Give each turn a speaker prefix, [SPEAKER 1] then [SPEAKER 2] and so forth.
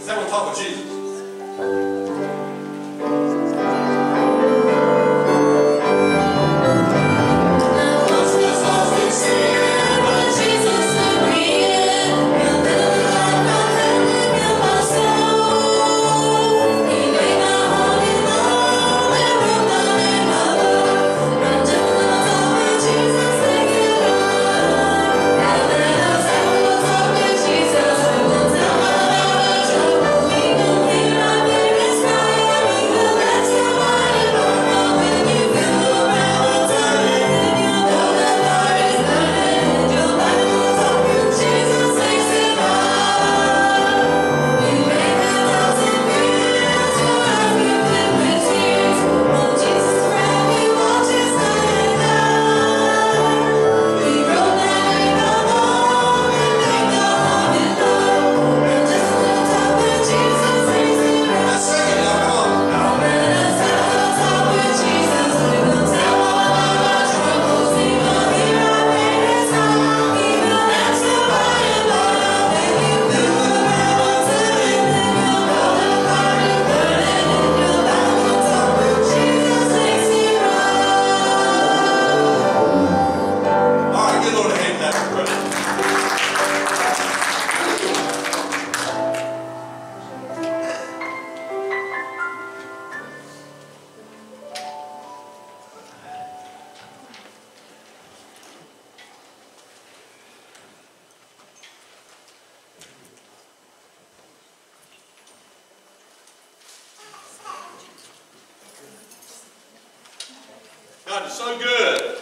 [SPEAKER 1] Say, we'll talk with Jesus. so good.